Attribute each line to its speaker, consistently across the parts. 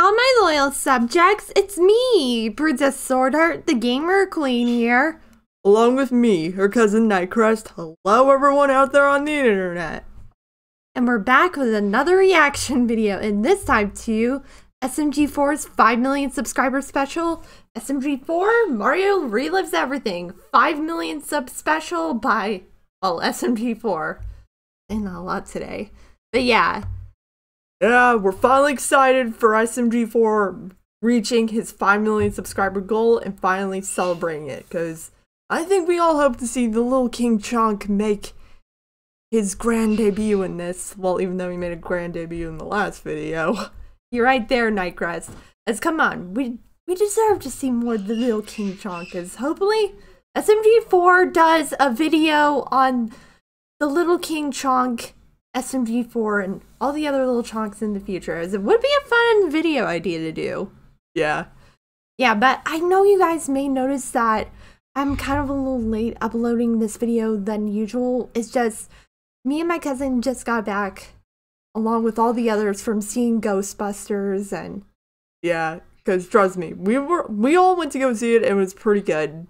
Speaker 1: all my loyal subjects, it's me, Princess Swordheart, the gamer queen here.
Speaker 2: Along with me, her cousin Nightcrest. Hello everyone out there on the internet.
Speaker 1: And we're back with another reaction video, and this time to SMG4's 5 million subscriber special. SMG4, Mario relives everything. 5 million sub special by, well, SMG4. And not a lot today. But yeah,
Speaker 2: Yeah, we're finally excited for SMG4 reaching his 5 million subscriber goal and finally celebrating it because I think we all hope to see the little King Chunk make his grand debut in this. Well, even though he made a grand debut in the last video.
Speaker 1: you're right there, Nightcrest. As come on, we we deserve to see more of the little King Chonk. As hopefully SMG4 does a video on the little King Chonk, SMG4, and all the other little chunks in the future. As it would be a fun video idea to do.
Speaker 2: Yeah.
Speaker 1: Yeah, but I know you guys may notice that I'm kind of a little late uploading this video than usual. It's just me and my cousin just got back along with all the others from seeing Ghostbusters and
Speaker 2: Yeah, because trust me, we were we all went to go see it. And it was pretty good.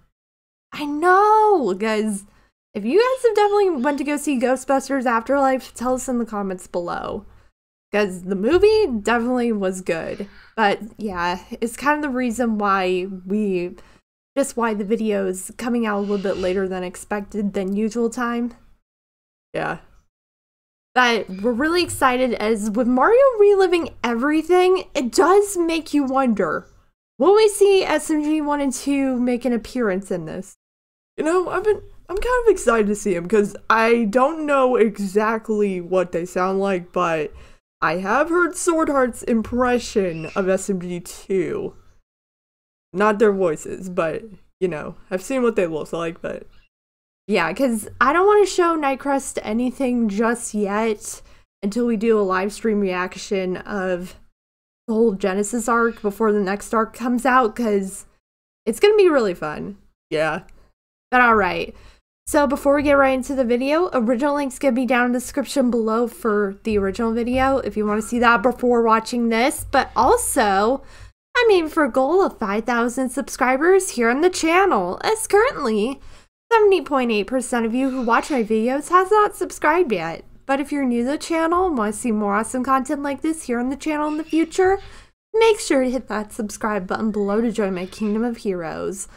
Speaker 1: I know, guys. If you guys have definitely went to go see Ghostbusters Afterlife, tell us in the comments below. Because the movie definitely was good. But yeah, it's kind of the reason why we just why the video is coming out a little bit later than expected than usual time.
Speaker 2: Yeah.
Speaker 1: But we're really excited as with Mario reliving everything, it does make you wonder. Will we see SMG 1 and 2 make an appearance in this?
Speaker 2: You know, I've been I'm kind of excited to see them because I don't know exactly what they sound like, but I have heard Swordheart's impression of SMG2. Not their voices, but you know, I've seen what they look like, but
Speaker 1: Yeah, because I don't want to show Nightcrest anything just yet until we do a live stream reaction of the whole Genesis arc before the next arc comes out, because it's going to be really fun.
Speaker 2: yeah.
Speaker 1: But alright. So before we get right into the video, original link's gonna be down in the description below for the original video if you want to see that before watching this. But also, I'm aiming for a goal of 5,000 subscribers here on the channel, as currently 70.8% of you who watch my videos has not subscribed yet. But if you're new to the channel and want to see more awesome content like this here on the channel in the future, make sure to hit that subscribe button below to join my Kingdom of Heroes.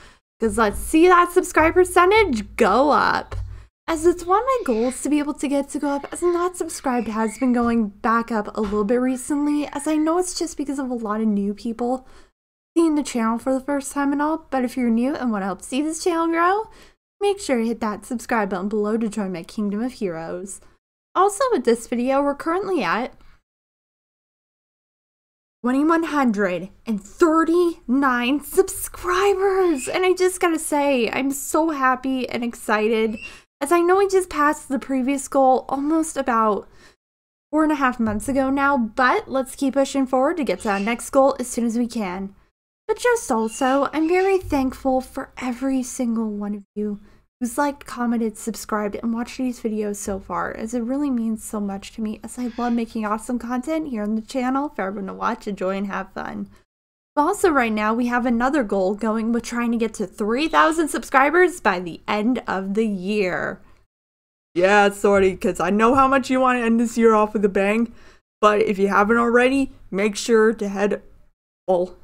Speaker 1: Because let's see that subscribe percentage go up. As it's one of my goals to be able to get to go up, as not subscribed has been going back up a little bit recently, as I know it's just because of a lot of new people seeing the channel for the first time and all. But if you're new and want to help see this channel grow, make sure to hit that subscribe button below to join my Kingdom of Heroes. Also, with this video, we're currently at 2139 subscribers. And i just gotta say i'm so happy and excited as i know i just passed the previous goal almost about four and a half months ago now but let's keep pushing forward to get to that next goal as soon as we can. But just also i'm very thankful for every single one of you who's liked, commented, subscribed, and watched these videos so far, as it really means so much to me, as I love making awesome content here on the channel for everyone to watch, enjoy, and have fun. But also right now, we have another goal going with trying to get to 3,000 subscribers by the end of the year.
Speaker 2: Yeah, sorry, because I know how much you want to end this year off with a bang. But if you haven't already, make sure to head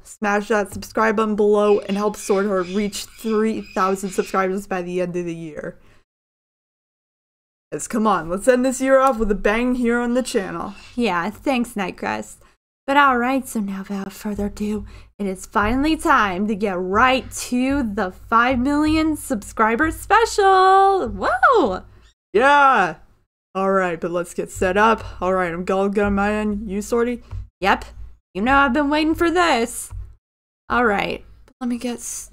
Speaker 2: smash that subscribe button below and help Swordheart reach 3,000 subscribers by the end of the year. Yes, come on, let's end this year off with a bang here on the channel.
Speaker 1: Yeah, thanks, Nightcrest. But alright, so now without further ado, it is finally time to get right to the 5 million subscriber special! Whoa!
Speaker 2: Yeah! Alright, but let's get set up. Alright, I'm all good on my end. You, Sorty?
Speaker 1: Yep, you know I've been waiting for this. Alright, let me get. S-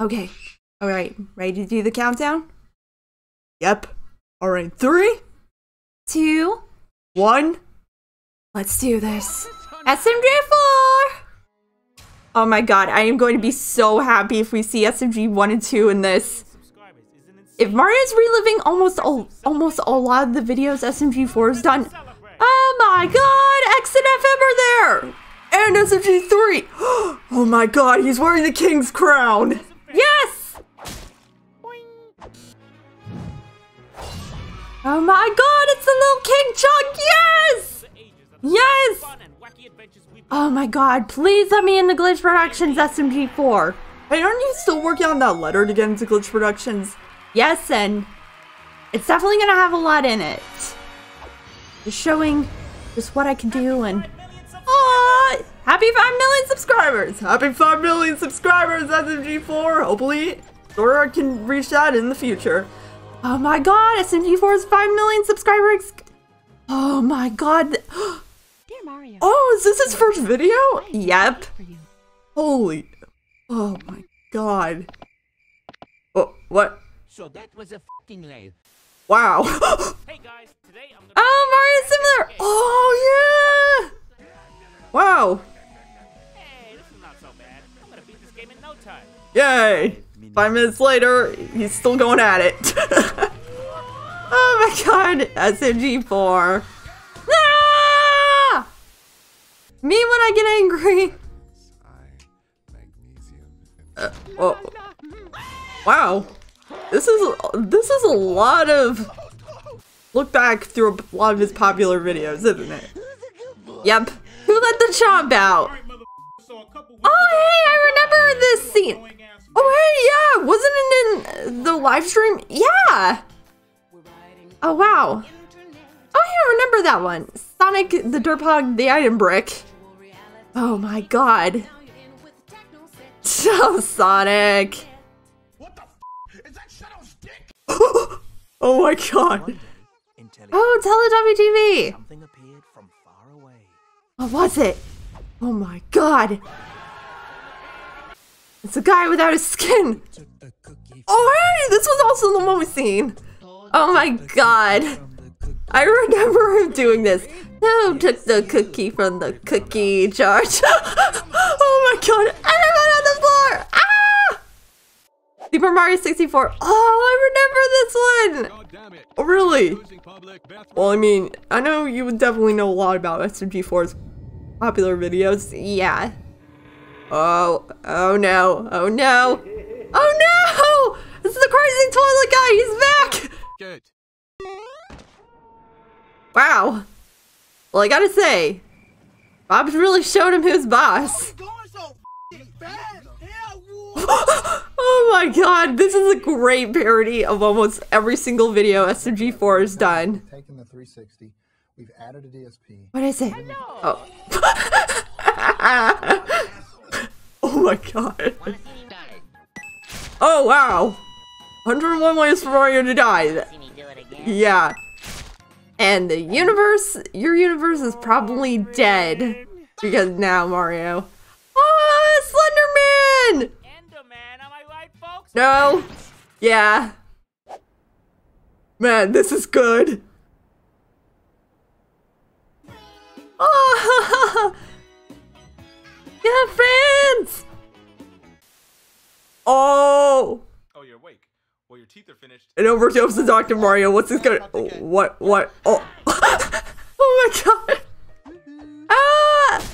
Speaker 1: okay, alright, ready to do the countdown?
Speaker 2: Yep. Alright, three,
Speaker 1: Two,
Speaker 2: one.
Speaker 1: let's do this. SMG4! Oh my god, I am going to be so happy if we see SMG 1 and 2 in this. If Mario's reliving almost a, almost a lot of the videos SMG4 has done. Oh my god, X and FM are there!
Speaker 2: And SMG3! Oh my god, he's wearing the king's crown!
Speaker 1: Yes! Oh my god, it's the little King Chunk! Yes! Yes! Oh my god, please let me in the Glitch Productions SMG4.
Speaker 2: Hey, aren't you still working on that letter to get into Glitch Productions?
Speaker 1: Yes, and it's definitely gonna have a lot in it. Just showing just what I can do and Ah, happy 5 million subscribers!
Speaker 2: Happy 5 million subscribers, SMG4! Hopefully, Dora can reach that in the future.
Speaker 1: Oh my god, SMG4 is 5 million subscribers! Oh my god.
Speaker 3: Dear Mario.
Speaker 2: Oh, is this his first video?
Speaker 1: Yep.
Speaker 2: Holy. Oh my god. Oh, what?
Speaker 4: So that was a fucking lie.
Speaker 2: Wow.
Speaker 5: Hey guys, today I'm gonna
Speaker 1: Oh, Mario Similar!
Speaker 2: oh, yeah! Wow. Yay! Five minutes later, he's still going at it.
Speaker 1: Oh my god, SMG4. Ah! Me when I get angry.
Speaker 2: oh. Wow. This is this is a lot of look back through a lot of his popular videos, isn't it?
Speaker 1: Yep. Who let the chomp out? Oh, hey, I remember this scene. Oh, hey, yeah. Wasn't it in uh, the live stream? Yeah. Oh, wow. Oh, yeah, I remember that one. Sonic the Derpog, the item brick. Oh, my God. Oh, Sonic.
Speaker 2: Oh my god.
Speaker 1: Oh, Teletubby TV.
Speaker 4: Something appeared from far away.
Speaker 1: What was it? Oh my god. It's a guy without a skin. Oh hey, this was also the one we seen. Oh my god. I remember him doing this. Who took the cookie from the cookie jar? oh my god. Everyone on the floor. Super Mario 64. Oh, I remember this one.
Speaker 2: Oh really? Well, I mean, I know you would definitely know a lot about SMG4's popular videos.
Speaker 1: Yeah. Oh, oh no, oh no, oh no! This is the crazy toilet guy, he's back!
Speaker 6: Good.
Speaker 1: Wow. Well, I gotta say, Bob's really showed him who's boss. oh my god, this is a great parody of almost every single video SMG4 has done.
Speaker 7: taken the 360. We've added a DSP.
Speaker 1: What is it? Oh.
Speaker 2: Oh my god. Oh wow. 101 ways for Mario to die. Yeah.
Speaker 1: And the universe, your universe is probably dead. Because now, Mario. Oh, Slenderman!
Speaker 2: No. Yeah. Man, this is good.
Speaker 1: Oh, yeah, friends!
Speaker 2: Oh.
Speaker 6: Oh, you're awake. Well, your teeth are finished.
Speaker 2: It overdoses to Dr. Mario. What's this gonna? What? What? Oh. oh my god.
Speaker 1: Ah!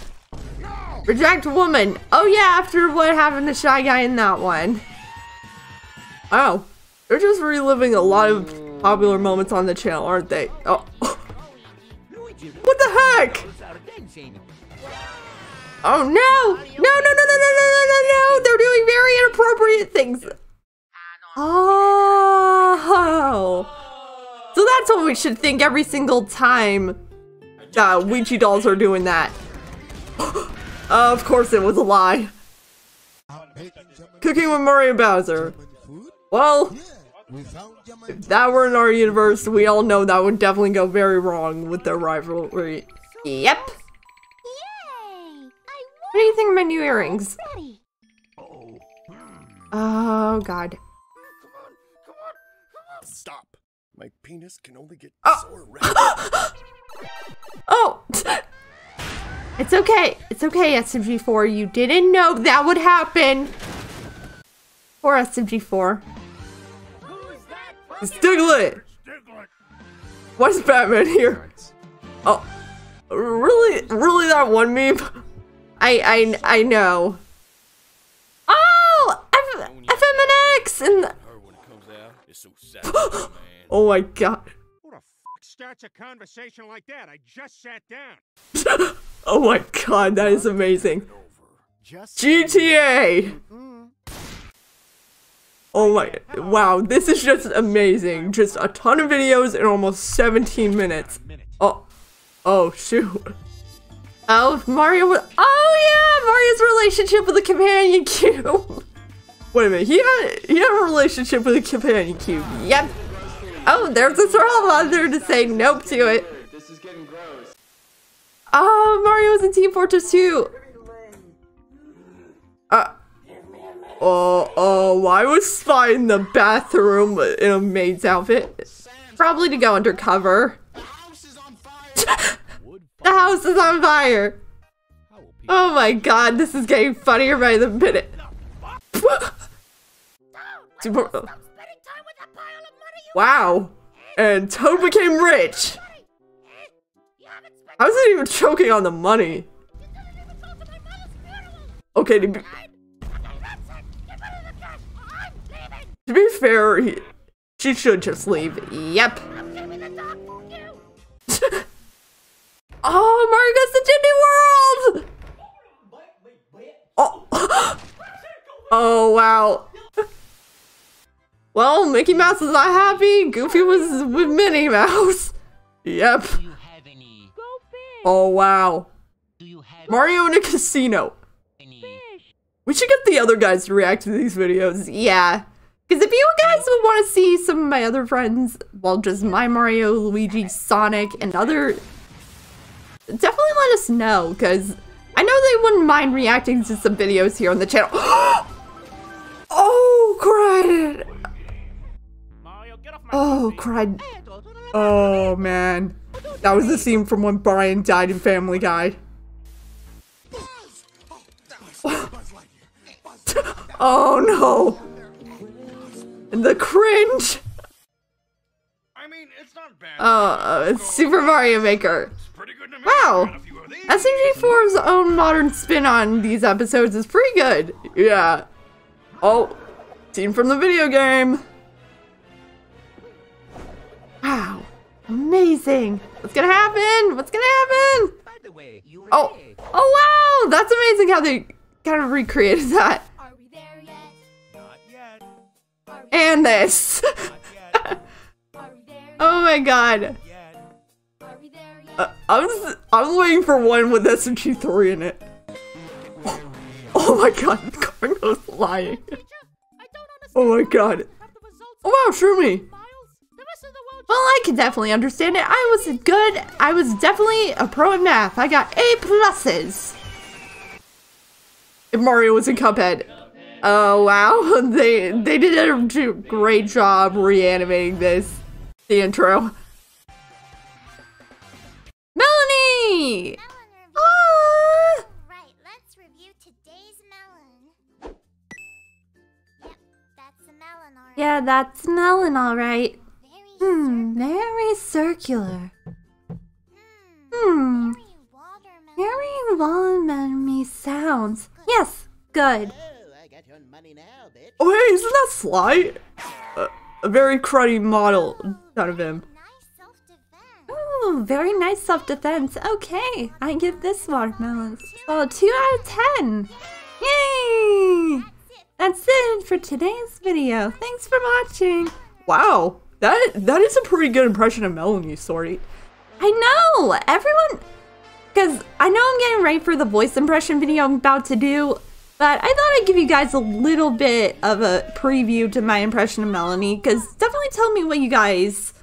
Speaker 1: Reject woman. Oh yeah, after what happened to Shy Guy in that one.
Speaker 2: Oh. They're just reliving a lot of popular moments on the channel, aren't they? Oh. What the heck?
Speaker 1: Oh no! No, no, no, no, no, no, no, no, no! They're doing very inappropriate things. Oh. So that's what we should think every single time
Speaker 2: Uh, Ouija dolls are doing that. Of course it was a lie. Cooking with Mario Bowser. Well, if that were in our universe, we all know that would definitely go very wrong with their rivalry.
Speaker 1: Yep.
Speaker 3: Yay! I
Speaker 1: What do you think of my new earrings? Oh god.
Speaker 8: Stop. My penis can only get
Speaker 2: Oh.
Speaker 8: sore red.
Speaker 1: Oh! It's okay. It's okay, SMG4. You didn't know that would happen. Poor SMG4.
Speaker 2: Stiglet! Why's Batman here? Oh, really? Really that one meme?
Speaker 1: I I I know.
Speaker 3: Oh, F- FMNX and
Speaker 9: Her when it comes out, it's so savage, man.
Speaker 1: Oh my god.
Speaker 10: Who the f starts a conversation like that? I just sat down.
Speaker 1: Oh my god, that is amazing. GTA! Mm-hmm. Oh my, wow, this is just amazing. Just a ton of videos in almost 17 minutes. Oh, oh shoot. Oh, Mario, wa- oh yeah, Mario's relationship with the companion cube. Wait a minute, he had, he had a relationship with the companion cube. Yep. Oh, there's a troll on there to say nope to it. Oh, Mario's in Team Fortress 2. Uh, oh, oh, why was Spy in the bathroom in a maid's outfit? Probably to go undercover. the house is on fire. Oh my god, this is getting funnier by the minute. Wow. And Toad became rich. I wasn't even choking on the money. Okay, to be, to be fair, he, she should just leave. Yep. oh, Mario goes to Disney World! Oh, oh wow. Well, Mickey Mouse is not happy. Goofy was with Minnie Mouse. Yep.
Speaker 2: Do you have any?
Speaker 1: Oh wow.
Speaker 2: Do you have
Speaker 1: Mario in a casino. We should get the other guys to react to these videos. Yeah. Because if you guys would want to see some of my other friends, well, just my Mario, Luigi, Sonic, and other, definitely let us know. Because I know they wouldn't mind reacting to some videos here on the channel. oh, cried. Oh, cried. Oh, man. That was the scene from when Brian died in Family Guy. Oh no! The cringe!
Speaker 10: I mean, it's not bad.
Speaker 1: Oh, uh, it's Super Mario Maker.
Speaker 10: It's pretty good to me.
Speaker 1: Wow!
Speaker 10: Got a few of these.
Speaker 1: SMG4's own modern spin on these episodes is pretty good. Yeah. Oh, scene from the video game. Wow. Amazing. What's gonna happen? What's gonna happen?
Speaker 2: By the way,
Speaker 1: Oh, oh wow! That's amazing how they kind of recreated that. And this. Oh my god. Uh, I'm I'm waiting for one with SMG3 in it. Oh my god, Carno's lying. Oh my god. Oh wow,
Speaker 6: world.
Speaker 3: Well, I can definitely understand it. I was good. I was definitely a pro in math. I got A pluses.
Speaker 1: If Mario was in Cuphead. Oh wow, they they did a great job reanimating this. The intro.
Speaker 6: Melony!
Speaker 3: Ah!
Speaker 6: Right, let's review today's melon. Yep, that's melon, alright.
Speaker 3: Yeah, that's melon, all right.
Speaker 6: Very
Speaker 3: Hmm, very circular.
Speaker 6: Hmm.
Speaker 3: Hmm,
Speaker 6: Very watermelon.
Speaker 3: very watermelon sounds. Yes, good.
Speaker 2: Now, bitch.
Speaker 1: Oh hey, isn't that Sly? Uh, a very cruddy model out of him.
Speaker 6: Nice self-defense.
Speaker 3: Ooh, very nice self-defense. Okay, I give this watermelon a 2 out of 10. Yay! That's it for today's video. Thanks for watching.
Speaker 1: Wow, that that is a pretty good impression of Melony, Sorry.
Speaker 3: I know, everyone, because I know I'm getting ready for the voice impression video I'm about to do, but I thought I'd give you guys a little bit of a preview to my impression of Melony, because definitely tell me what you guys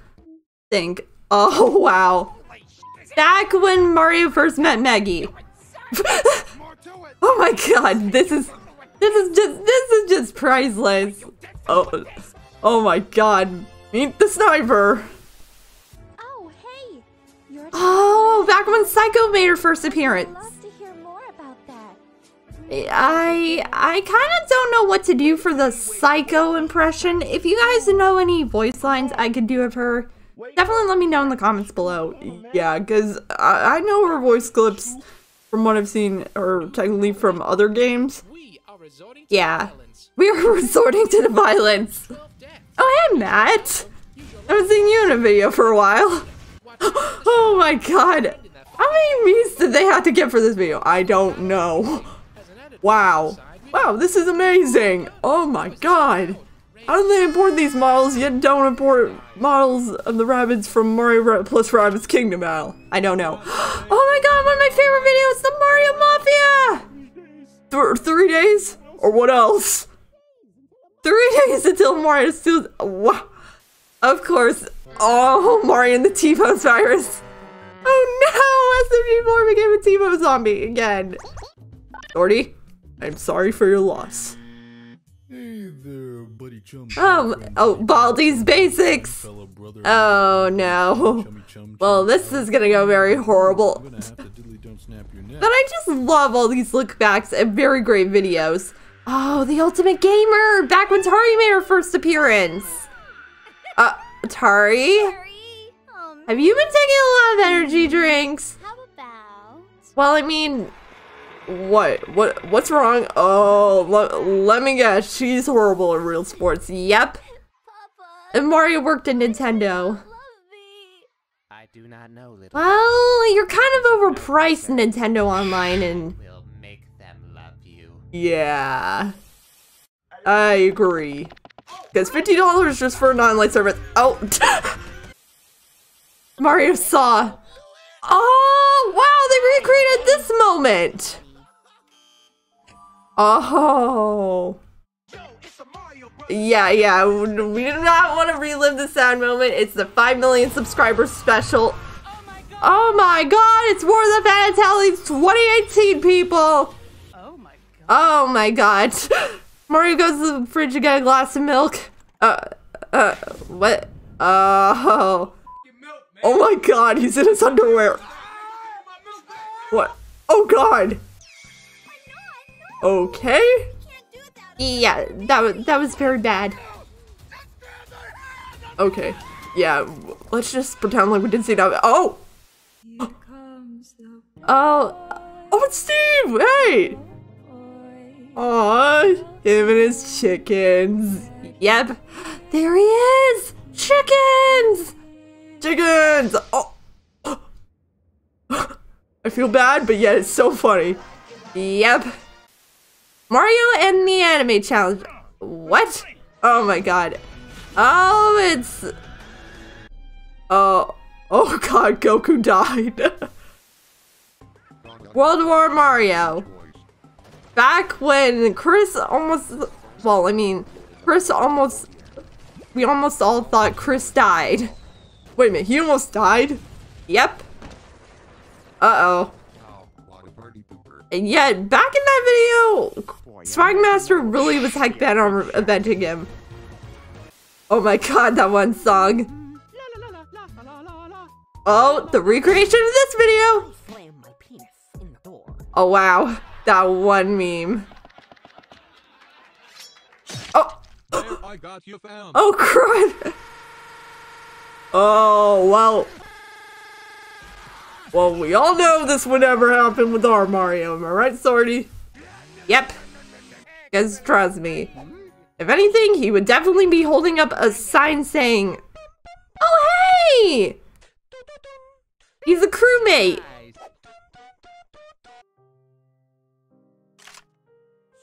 Speaker 3: think. Oh, wow. Back when Mario first met Meggy. oh my god, this is, this is just, this is just priceless.
Speaker 1: Oh, oh my god. Meet the sniper.
Speaker 6: Oh, hey.
Speaker 3: Oh, back when Saiko made her first appearance. I I kind of don't know what to do for the Saiko impression. If you guys know any voice lines I could do of her, definitely let me know in the comments below.
Speaker 1: Yeah, because I, I know her voice clips from
Speaker 2: what I've seen, or technically from other games.
Speaker 1: Yeah. We are resorting to the violence.
Speaker 8: 12 deaths.
Speaker 1: Oh, hey, Matt. I haven't seen you in a video for a while. Oh my god. How many memes did they have to get for this video? I don't know.
Speaker 2: Wow. Wow, this is amazing. Oh my god. How do they import these models yet don't import models of the rabbits from Mario Ra- plus Rabbids Kingdom Battle? I don't know. Oh my god, one of my favorite videos, the Mario Mafia! Th- three days? Or what else? Three days until Mario steals. Wow. Of course. Oh, Mario and the T-Pose virus. Oh no, SMG4 became a T-Pose zombie again. Shorty, I'm sorry for your loss.
Speaker 7: Hey there, buddy chum.
Speaker 1: Um, oh, Baldi's Basics. Oh no. Well, this is gonna go very horrible.
Speaker 7: I'm gonna have to diddly don't snap your neck.
Speaker 1: But I just love all these look backs and very great videos. Oh, the Ultimate Gamer! Back when Tari made her first appearance. Uh, Tari?
Speaker 3: Um,
Speaker 1: Have you been taking a lot of energy drinks?
Speaker 3: how about...
Speaker 2: Well, I mean, what? What? What's wrong? Oh, le- let me guess. She's horrible at real sports.
Speaker 1: Yep. And Mario worked at Nintendo.
Speaker 4: I do not know, little.
Speaker 1: Well, you're kind of overpriced Nintendo Online and
Speaker 4: will make them love you.
Speaker 2: Yeah, I agree. Because fifty dollars just for a non-light service. Oh,
Speaker 1: Mario saw. Oh, wow, they recreated this moment.
Speaker 2: Oh. Yeah, yeah. We do not want to relive the sad moment. It's the five million subscriber special.
Speaker 1: Oh my god, it's War of the Fanatellis 2018, people! Oh my god. Oh my god. Mario goes to the fridge to get a glass of milk.
Speaker 2: Uh, uh, what? Oh. Oh my god, he's in his underwear. What? Oh god. Okay.
Speaker 3: Can't do that.
Speaker 1: Yeah, that was, that was very bad.
Speaker 2: Okay. Yeah, let's just pretend like we didn't see that. Oh!
Speaker 1: Oh,
Speaker 2: Oh, it's Steve! Hey! Aw, him and his chickens.
Speaker 1: yep. There he is! Chickens!
Speaker 2: Chickens! Oh! I feel bad, but yet it's so funny.
Speaker 1: Yep. Mario and the anime challenge. What?
Speaker 2: Oh my god.
Speaker 1: Oh, it's.
Speaker 2: Oh, oh god, Goku died.
Speaker 1: World War Mario. Back when Chris almost. Well, I mean, Chris almost. We almost all thought Chris died.
Speaker 2: Wait a minute, he almost died?
Speaker 1: Yep. Uh oh. And yet, back in that video, Swagmaster really was heck bent on avenging him. Oh my god, that one song. Oh, the recreation of this video.
Speaker 4: Slam my penis in the door.
Speaker 2: Oh wow, that one meme. Oh,
Speaker 8: There, I got you found.
Speaker 2: oh crud. Oh, well. Well, we all know this would never happen with our Mario, am I right, Sorty?
Speaker 1: Yep. Because trust me, if anything, he would definitely be holding up a sign saying, Oh, hey! He's a crewmate.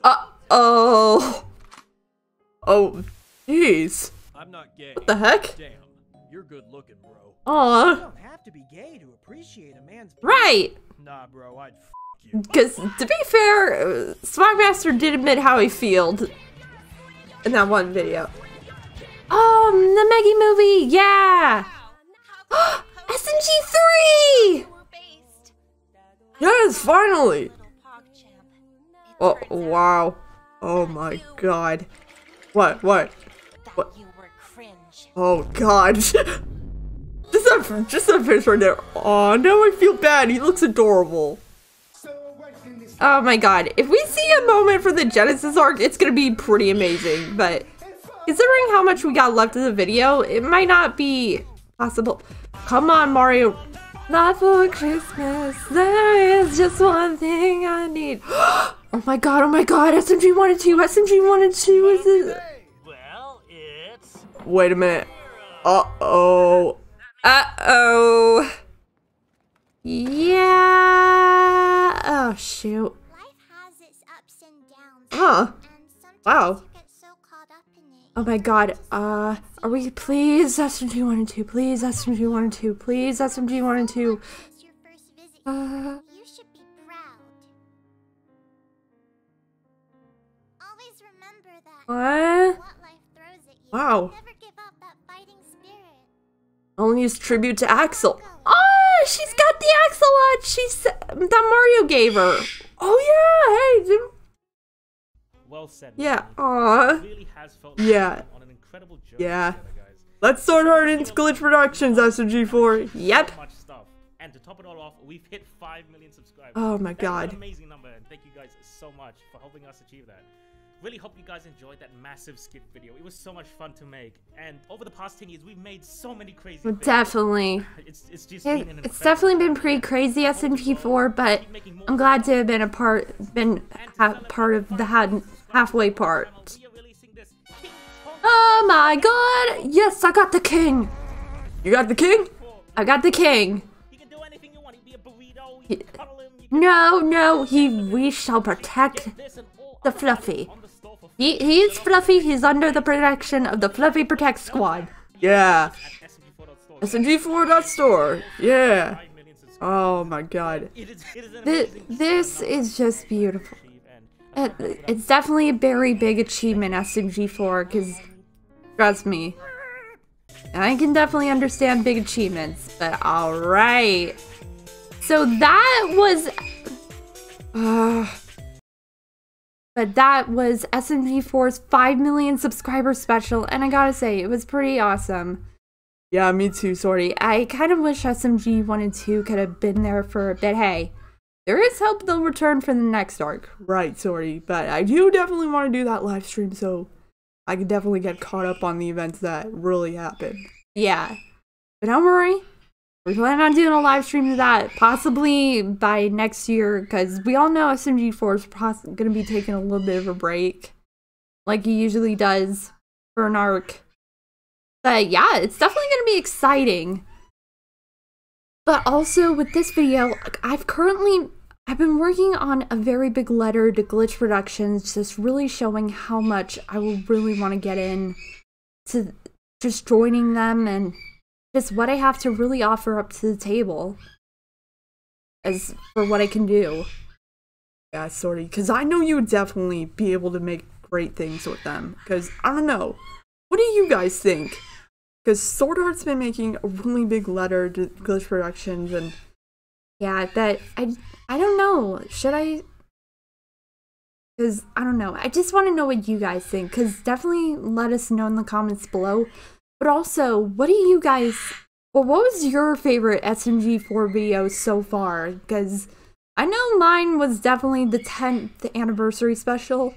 Speaker 2: Uh oh. Oh, jeez.
Speaker 11: I'm not gay.
Speaker 2: What the heck?
Speaker 11: Damn, you're good looking, bro.
Speaker 2: Aw,
Speaker 11: don't have to be gay to appreciate a man's.
Speaker 1: Right.
Speaker 11: Nah, bro, I'd f you.
Speaker 1: Because, to be fair, uh, Swagmaster did admit how he feeled in that one video. Um, the Meggy movie, yeah! SMG3!
Speaker 3: We're
Speaker 2: yes, finally. Oh, wow. Oh my god. What, what? what?
Speaker 3: you were cringe.
Speaker 2: Oh god. just that, just that face right there. Oh, now I feel bad. He looks adorable.
Speaker 1: Oh my god, if we see a moment for the Genesis arc, it's gonna be pretty amazing, but considering how much we got left of the video, it might not be possible. Come on, Mario. Not for Christmas. There is just one thing I need. oh my god, oh my god, SMG 1 and 2, SMG 1 and 2 is it?
Speaker 11: Well, it's.
Speaker 2: Wait a minute. Uh oh.
Speaker 1: Uh oh. Yeah. Oh shoot.
Speaker 3: Life has its ups and downs.
Speaker 2: Huh.
Speaker 3: And
Speaker 2: Wow.
Speaker 3: so caught up in it.
Speaker 1: Oh my god. Uh, are we please SMG 1 and 2, please SMG 1 and 2, please SMG 1 and 2.
Speaker 3: It's your first visit.
Speaker 1: Uh,
Speaker 3: You should be proud. Always remember that.
Speaker 1: what?
Speaker 3: What life throws at you.
Speaker 2: Wow. Only use tribute to Axol.
Speaker 1: Oh, she's got the axolot. She's that Mario gave her. Oh yeah, hey,
Speaker 11: Well said.
Speaker 2: Yeah. Aw.
Speaker 11: Really
Speaker 2: Yeah.
Speaker 11: on an incredible journey
Speaker 2: Yeah.
Speaker 11: together, guys.
Speaker 2: Let's sword hard into Glitch Productions SMG4. Yep.
Speaker 11: So much stuff. And to top it all off, we've hit 5 million subscribers.
Speaker 2: Oh my
Speaker 11: That's
Speaker 2: god.
Speaker 11: amazing number, and thank you guys so much for helping us achieve that. Really hope you guys enjoyed that massive skit video. It was so much fun to make. And over the past 10 years, we've made so many crazy videos.
Speaker 1: Definitely.
Speaker 11: It's, it's just
Speaker 1: It,
Speaker 11: been
Speaker 1: it's definitely been pretty crazy SMG4, but I'm glad to have been a part, been part of the halfway part.
Speaker 11: We are releasing this King Kong
Speaker 1: Oh my god! Yes, I got the king.
Speaker 2: You got the king?
Speaker 1: I got the king.
Speaker 11: He can do anything you want. He can be a burrito. You can cuddle him. You can
Speaker 1: No, no, he. We shall protect
Speaker 11: get this and all
Speaker 1: the Fluffy. He he's fluffy. He's under the protection of the Fluffy Protect Squad.
Speaker 2: Yeah.
Speaker 11: at SMG4.store.
Speaker 2: SMG4.store. Yeah.
Speaker 11: 5 million subscribers.
Speaker 2: Oh my god.
Speaker 11: It is, it is an
Speaker 1: This, this is just beautiful. It, it's definitely a very big achievement, SMG4, because, trust me, I can definitely understand big achievements, but alright. So that was. Uh, but that was SMG4's 5 million subscriber special, and I gotta say, it was pretty awesome.
Speaker 2: Yeah, me too, Sorty.
Speaker 1: I kind of wish SMG 1 and 2 could have been there for a bit. Hey, there is hope they'll return for the next arc.
Speaker 2: Right, Sorty. But I do definitely want to do that live stream so I can definitely get caught up on the events that really happened.
Speaker 1: Yeah. But don't worry. We plan on doing a live stream of that possibly by next year because we all know SMG4 is going to be taking a little bit of a break like he usually does for an arc. But yeah, it's definitely going to be exciting. But also with this video, I've currently I've been working on a very big letter to Glitch Productions just really showing how much I will really want to get in to just joining them and just what I have to really offer up to the table as for what I can do.
Speaker 2: Yeah, Sorty. Because I know you would definitely be able to make great things with them. Because, I don't know. What do you guys think? Because Swordheart's been making a really big letter to Glitch Productions and
Speaker 1: Yeah, that I I don't know. Should I cuz I don't know. I just want to know what you guys think cuz definitely let us know in the comments below. But also, what do you guys well, what was your favorite SMG4 video so far? Cuz I know mine was definitely the 10th anniversary special.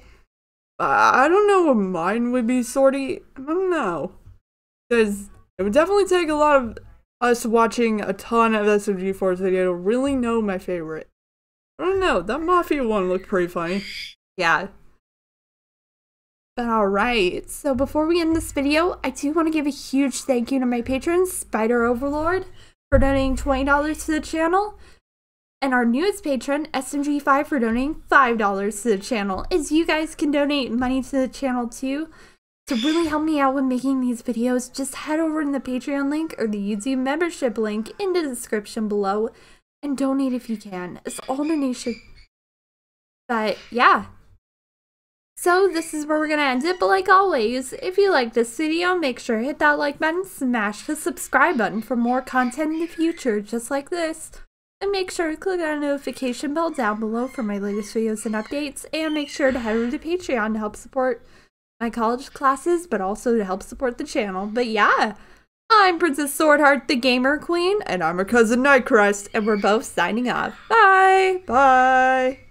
Speaker 2: I I don't know what mine would be, Sorty. I don't know. Because it would definitely take a lot of us watching a ton of SMG4's video to really know my favorite. I don't know. That Mafia one looked pretty funny.
Speaker 1: Yeah. But alright, so before we end this video, I do want to give a huge thank you to my patrons, Spider Overlord, for donating $20 to the channel, and our newest patron, SMG5, for donating $5 to the channel. As you guys can donate money to the channel too, to really help me out with making these videos, just head over in the Patreon link or the YouTube membership link in the description below and donate if you can. It's all donation. But yeah, so this is where we're gonna end it, but like always, if you like this video, make sure to hit that like button, smash the subscribe button for more content in the future just like this. And make sure to click on notification bell down below for my latest videos and updates, and make sure to head over to Patreon to help support my college classes, but also to help support the channel. But yeah, I'm Princess Swordheart, the Gamer Queen,
Speaker 2: And I'm her cousin Nightcrest.
Speaker 1: and we're both signing off. Bye!
Speaker 2: Bye.